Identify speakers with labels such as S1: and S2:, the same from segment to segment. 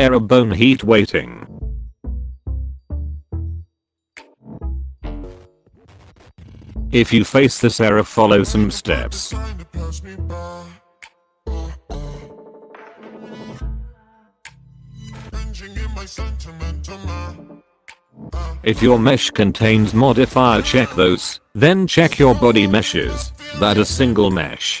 S1: Error bone heat weighting. If you face this error follow some steps. If your mesh contains modifier check those, then check your body meshes, that a single mesh.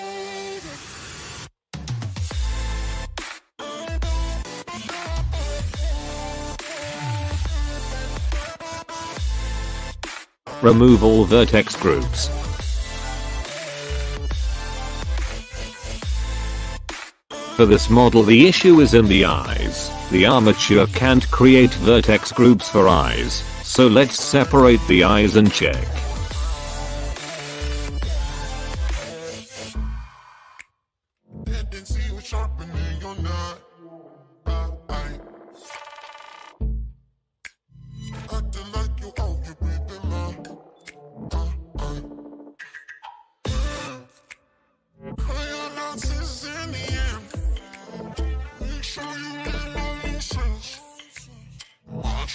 S1: Remove all vertex groups. For this model the issue is in the eyes. The armature can't create vertex groups for eyes, so let's separate the eyes and check.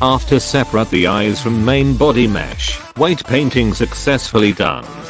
S1: After separate the eyes from main body mesh, weight painting successfully done.